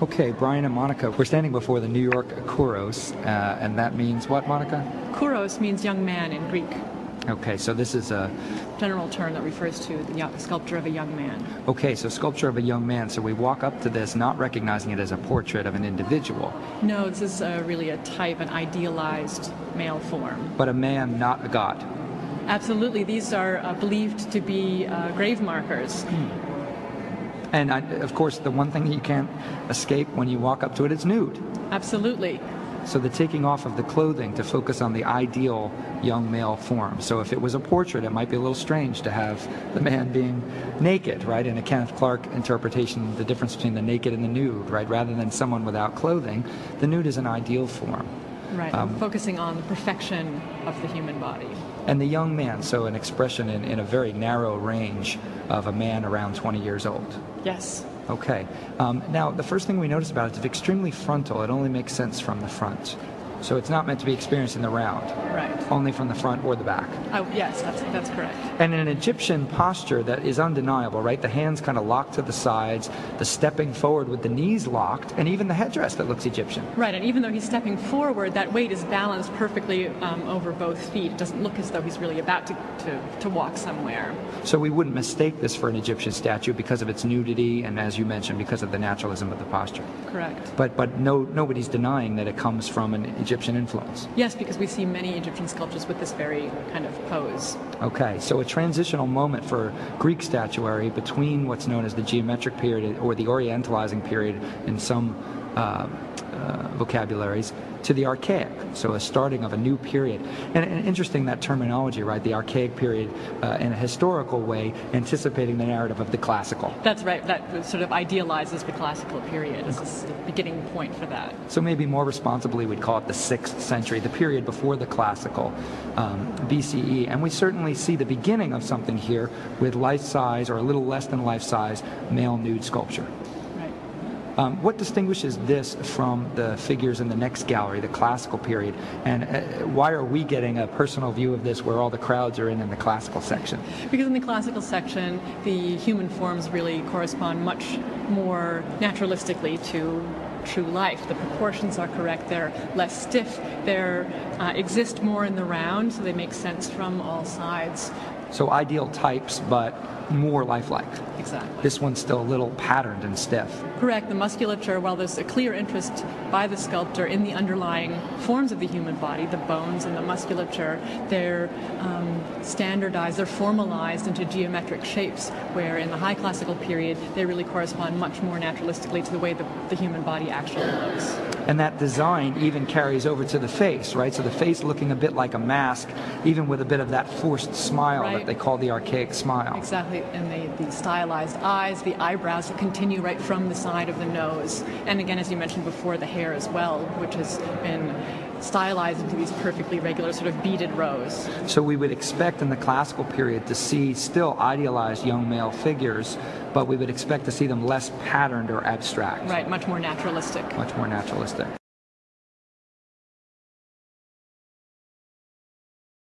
Okay, Brian and Monica, we're standing before the New York Kouros, uh, and that means what, Monica? Kouros means young man in Greek. Okay, so this is a general term that refers to the sculpture of a young man. okay, so sculpture of a young man. So we walk up to this, not recognizing it as a portrait of an individual, No, this is uh, really a type, an idealized male form. but a man, not a god. Absolutely, these are uh, believed to be uh, grave markers. And I, of course, the one thing you can't escape when you walk up to it, it's nude. Absolutely. So the taking off of the clothing to focus on the ideal young male form. So if it was a portrait, it might be a little strange to have the man being naked, right? In a Kenneth Clark interpretation, the difference between the naked and the nude, right? Rather than someone without clothing, the nude is an ideal form. Right, focusing on the perfection of the human body. And the young man, so an expression in, in a very narrow range of a man around 20 years old. Yes. Okay. Um, now, the first thing we notice about it's extremely frontal. It only makes sense from the front. So it's not meant to be experienced in the round, Right. only from the front or the back. Oh, yes, that's, that's correct. And in an Egyptian posture that is undeniable, right? The hands kind of locked to the sides, the stepping forward with the knees locked, and even the headdress that looks Egyptian. Right, and even though he's stepping forward, that weight is balanced perfectly um, over both feet. It doesn't look as though he's really about to, to, to walk somewhere. So we wouldn't mistake this for an Egyptian statue because of its nudity and, as you mentioned, because of the naturalism of the posture. Correct. But but no nobody's denying that it comes from an Egyptian influence. Yes, because we see many Egyptian sculptures with this very kind of pose. Okay, so a transitional moment for Greek statuary between what's known as the geometric period or the Orientalizing period in some uh, uh, vocabularies to the archaic, so a starting of a new period. And, and interesting that terminology, right? The archaic period uh, in a historical way, anticipating the narrative of the classical. That's right, that sort of idealizes the classical period as the beginning point for that. So maybe more responsibly, we'd call it the sixth century, the period before the classical um, BCE. And we certainly see the beginning of something here with life-size or a little less than life-size male nude sculpture. Um, what distinguishes this from the figures in the next gallery, the classical period? And uh, why are we getting a personal view of this where all the crowds are in in the classical section? Because in the classical section, the human forms really correspond much more naturalistically to true life. The proportions are correct. They're less stiff. They uh, exist more in the round, so they make sense from all sides. So ideal types, but more lifelike. Exactly. This one's still a little patterned and stiff. Correct. The musculature, while there's a clear interest by the sculptor in the underlying forms of the human body, the bones and the musculature, they're um, standardized, they're formalized into geometric shapes, where in the high classical period, they really correspond much more naturalistically to the way the, the human body actually looks. And that design even carries over to the face, right? So the face looking a bit like a mask, even with a bit of that forced smile that they call the archaic smile. Exactly, and the, the stylized eyes, the eyebrows that continue right from the side of the nose. And again, as you mentioned before, the hair as well, which has been stylized into these perfectly regular sort of beaded rows. So we would expect in the classical period to see still idealized young male figures, but we would expect to see them less patterned or abstract, Right, much more naturalistic. much more naturalistic.